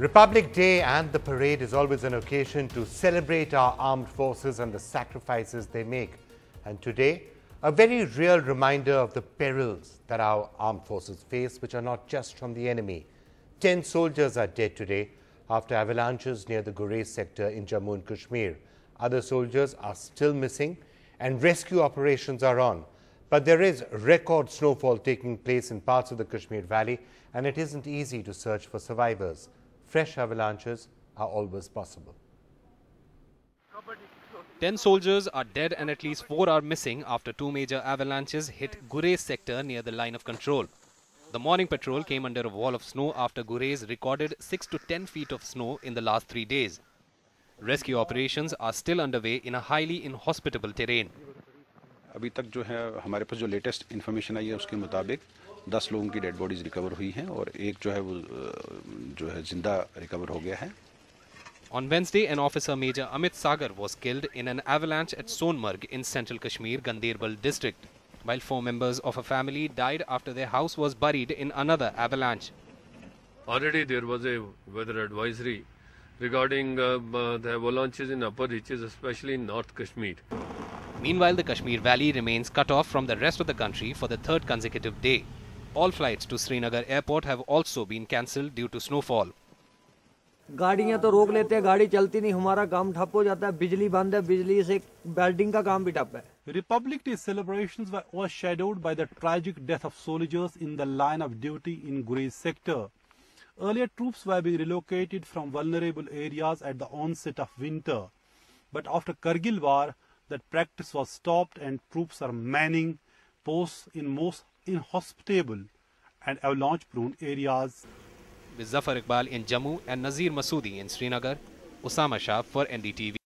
Republic Day and the parade is always an occasion to celebrate our armed forces and the sacrifices they make. And today, a very real reminder of the perils that our armed forces face, which are not just from the enemy. Ten soldiers are dead today after avalanches near the Gurez sector in Jammu and Kashmir. Other soldiers are still missing and rescue operations are on. But there is record snowfall taking place in parts of the Kashmir Valley and it isn't easy to search for survivors fresh avalanches are always possible. 10 soldiers are dead and at least 4 are missing after two major avalanches hit Gurez sector near the line of control. The morning patrol came under a wall of snow after Gurez recorded 6 to 10 feet of snow in the last three days. Rescue operations are still underway in a highly inhospitable terrain. अभी तक जो है हमारे पास जो latest information आई है उसके मुताबिक दस लोगों की डेड बॉडीज रिकवर हुई हैं और एक जो है वो जो है ज़िंदा रिकवर हो गया है On Wednesday, an officer Major Amit Sagar was killed in an avalanche at Sonmarg in central Kashmir, Ganderbal district, while four members of a family died after their house was buried in another avalanche. Already there was a weather advisory regarding uh, uh, the avalanches in upper reaches, especially in North Kashmir. Meanwhile, the Kashmir Valley remains cut off from the rest of the country for the third consecutive day. All flights to Srinagar airport have also been cancelled due to snowfall. गाड़ियां तो रोक लेते हैं गाड़ी चलती नहीं हमारा काम ठप हो जाता है बिजली बंद है बिजली से वेल्डिंग का काम भी ठप है Republic Day celebrations were overshadowed by the tragic death of soldiers in the line of duty in Gurez sector. Earlier, troops were being relocated from vulnerable areas at the onset of winter. But after Kargil war, that practice was stopped and troops are manning posts in most inhospitable and avalanche-prone areas. With Zafar Iqbal in Jammu and Nazir Masoodi in Srinagar, Osama Shah for NDTV.